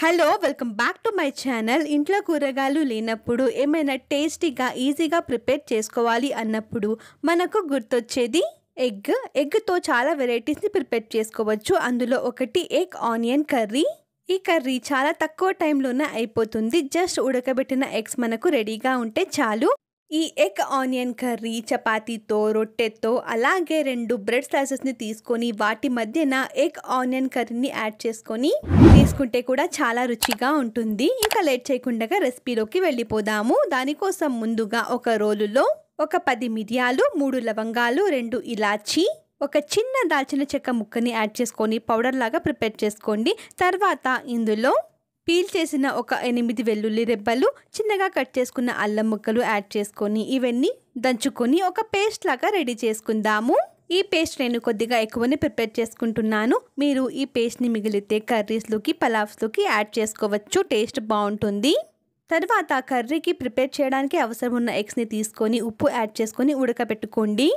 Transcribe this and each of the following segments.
Hello welcome back to my channel. ఇంట్లో కూరగాయలు లేనప్పుడు ఏమైనా టేస్టీగా ఈజీగా ప్రిపేర్ చేసుకోవాలి అన్నప్పుడు మనకు గుర్తొచ్చేది ఎగ్. ఎగ్తో చాలా వెరైటీస్ని ప్రిపేర్ చేసుకోవచ్చు. అందులో ఒకటి ఎగ్ ఆనియన్ కర్రీ. ఈ కర్రీ చాలా తక్కువ టైంలోనే అయిపోతుంది. జస్ట్ ఉడకబెట్టిన ఎగ్స్ మనకు రెడీగా ఉంటే చాలు. ఈ ఎగ్ ఆనియన్ కర్రీ చపాతీతో రొట్టెతో అలాగే రెండు బ్రెడ్ స్లైసెస్ని తీసుకొని వాటి మధ్యన ఎగ్ ఆనియన్ కర్రీని యాడ్ చేసుకొని తీసుకుంటే కూడా చాలా రుచిగా ఉంటుంది. ఇంకా లేట్ చేయకుండా రెసిపీలోకి వెళ్ళిపోదాము. దానికోసం ముందుగా ఒక రోలులో ఒక పది మిరియాలు మూడు లవంగాలు రెండు ఇలాచి ఒక చిన్న దాల్చిన చెక్క ముక్కని యాడ్ చేసుకొని పౌడర్ లాగా ప్రిపేర్ చేసుకోండి. తర్వాత ఇందులో పీల్ చేసిన ఒక ఎనిమిది వెల్లుల్లి రెబ్బలు చిన్నగా కట్ చేసుకున్న అల్లం ముక్కలు యాడ్ చేసుకొని ఇవన్నీ దంచుకొని ఒక పేస్ట్ లాగా రెడీ చేసుకుందాము. ఈ పేస్ట్ నేను కొద్దిగా ఎక్కువనే ప్రిపేర్ చేసుకుంటున్నాను. మీరు ఈ పేస్ట్ని మిగిలితే కర్రీస్లోకి పలావ్స్లోకి యాడ్ చేసుకోవచ్చు. టేస్ట్ బాగుంటుంది. తర్వాత కర్రీకి ప్రిపేర్ చేయడానికి అవసరం ఉన్న ఎగ్స్ని తీసుకొని ఉప్పు యాడ్ చేసుకొని ఉడకబెట్టుకోండి.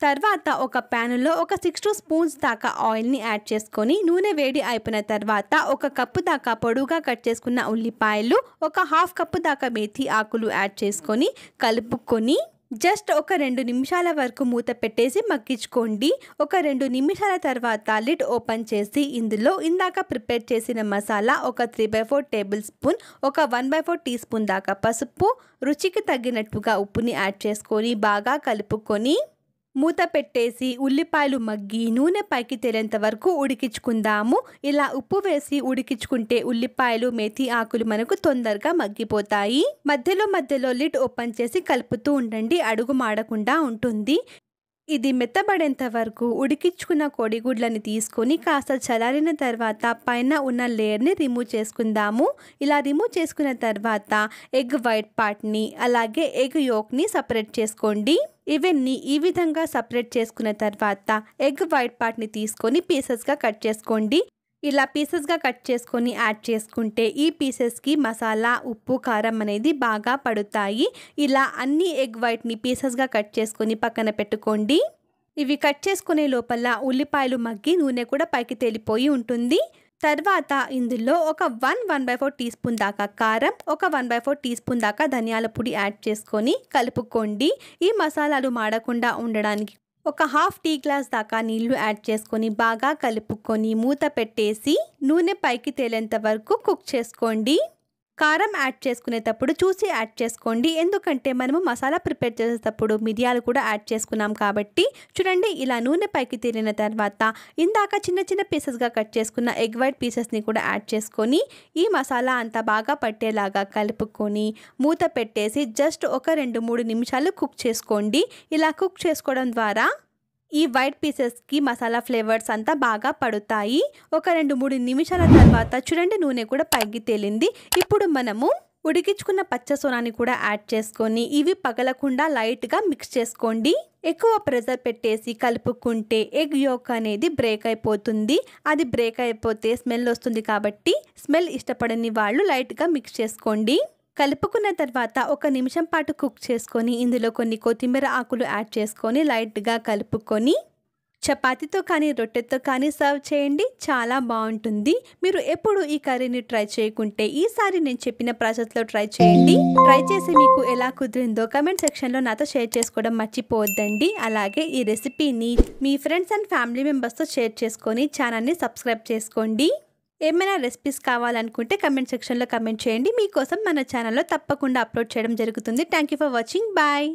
తర్వాత ఒక ప్యానులో ఒక సిక్స్ టూ స్పూన్స్ దాకా ఆయిల్ని యాడ్ చేసుకొని నూనె వేడి అయిపోయిన తర్వాత ఒక కప్పు దాకా పొడువుగా కట్ చేసుకున్న ఉల్లిపాయలు ఒక హాఫ్ కప్పు దాకా మేథి ఆకులు యాడ్ చేసుకొని కలుపుకొని జస్ట్ ఒక రెండు నిమిషాల వరకు మూత పెట్టేసి మగ్గించుకోండి. ఒక రెండు నిమిషాల తర్వాత లిడ్ ఓపెన్ చేసి ఇందులో ఇందాక ప్రిపేర్ చేసిన మసాలా ఒక three by four tablespoon ఒక one by four teaspoon దాకా పసుపు రుచికి తగ్గినట్టుగా ఉప్పుని యాడ్ చేసుకొని బాగా కలుపుకొని మూత పెట్టేసి ఉల్లిపాయలు మగ్గి నూనె పైకి తేలేంత వరకు ఉడికించుకుందాము. ఇలా ఉప్పు వేసి ఉడికించుకుంటే ఉల్లిపాయలు మేతి ఆకులు మనకు తొందరగా మగ్గిపోతాయి. మధ్యలో మధ్యలో లిడ్ ఓపెన్ చేసి కలుపుతూ ఉండండి. అడుగు మాడకుండా ఉంటుంది. ఇది మెత్తబడేంత వరకు ఉడికించుకున్న కోడిగుడ్లని తీసుకొని కాస్త చల్లారిన తర్వాత పైన ఉన్న లేయర్ని రిమూవ్ చేసుకుందాము. ఇలా రిమూవ్ చేసుకున్న తర్వాత ఎగ్ వైట్ పార్ట్ని అలాగే ఎగ్ యోక్ని సపరేట్ చేసుకోండి. ఇవన్నీ ఈ విధంగా సపరేట్ చేసుకున్న తర్వాత ఎగ్ వైట్ పార్ట్ని తీసుకొని పీసెస్గా కట్ చేసుకోండి. ఇలా పీసెస్గా కట్ చేసుకొని యాడ్ చేసుకుంటే ఈ పీసెస్కి మసాలా ఉప్పు కారం అనేది బాగా పడుతాయి. ఇలా అన్ని ఎగ్ వైట్ని పీసెస్గా కట్ చేసుకొని పక్కన పెట్టుకోండి. ఇవి కట్ చేసుకునే లోపల ఉల్లిపాయలు మగ్గి నూనె కూడా పైకి తేలిపోయి ఉంటుంది. తర్వాత ఇందులో ఒక one one by four teaspoon దాకా కారం ఒక one by four teaspoon దాకా ధనియాల పొడి యాడ్ చేసుకొని కలుపుకోండి. ఈ మసాలాలు మాడకుండా ఉండడానికి ఒక హాఫ్ టీ గ్లాస్ దాకా నీళ్ళు యాడ్ చేసుకొని బాగా కలుపుకొని మూత పెట్టేసి నూనె పైకి తేలేంత వరకు కుక్ చేసుకోండి. కారం యాడ్ చేసుకునేటప్పుడు చూసి యాడ్ చేసుకోండి. ఎందుకంటే మనము మసాలా ప్రిపేర్ చేసేటప్పుడు మిరియాలు కూడా యాడ్ చేసుకున్నాం కాబట్టి చూడండి ఇలా నూనె పైకి తీరిన తర్వాత ఇందాక చిన్న చిన్న పీసెస్గా కట్ చేసుకున్న ఎగ్ వైట్ పీసెస్ని కూడా యాడ్ చేసుకొని ఈ మసాలా అంతా బాగా పట్టేలాగా కలుపుకొని మూత పెట్టేసి జస్ట్ ఒక రెండు మూడు నిమిషాలు కుక్ చేసుకోండి. ఇలా కుక్ చేసుకోవడం ద్వారా ఈ వైట్ పీసెస్కి మసాలా ఫ్లేవర్స్ అంతా బాగా పడుతాయి. ఒక రెండు మూడు నిమిషాల తర్వాత చూడండి నూనె కూడా పైకి తేలింది. ఇప్పుడు మనము ఉడికించుకున్న పచ్చ సోనాని కూడా యాడ్ చేసుకొని ఇవి పగలకుండా లైట్గా మిక్స్ చేసుకోండి. ఎక్కువ ప్రెజర్ పెట్టేసి కలుపుకుంటే ఎగ్ యోక్ అనేది బ్రేక్ అయిపోతుంది. అది బ్రేక్ అయిపోతే స్మెల్ వస్తుంది కాబట్టి స్మెల్ ఇష్టపడని వాళ్ళు లైట్గా మిక్స్ చేసుకోండి. కలుపుకున్న తర్వాత ఒక నిమిషం పాటు కుక్ చేసుకొని ఇందులో కొన్ని కొత్తిమీర ఆకులు యాడ్ చేసుకొని లైట్గా కలుపుకొని చపాతీతో కానీ రొట్టెతో కానీ సర్వ్ చేయండి. చాలా బాగుంటుంది. మీరు ఎప్పుడు ఈ కర్రీని ట్రై చేయకుంటే ఈసారి నేను చెప్పిన ప్రాసెస్లో ట్రై చేయండి. ట్రై చేసి మీకు ఎలా కుదిరిందో కమెంట్ సెక్షన్లో నాతో షేర్ చేసుకోవడం మర్చిపోవద్దండి. అలాగే ఈ రెసిపీని మీ ఫ్రెండ్స్ అండ్ ఫ్యామిలీ మెంబర్స్తో షేర్ చేసుకొని ఛానల్ని సబ్స్క్రైబ్ చేసుకోండి. ఏమైనా రెసిపీస్ కావాలనుకుంటే కమెంట్ సెక్షన్లో కమెంట్ చేయండి. మీకోసం మన ఛానల్లో తప్పకుండా అప్లోడ్ చేయడం జరుగుతుంది. Thank you for watching. Bye.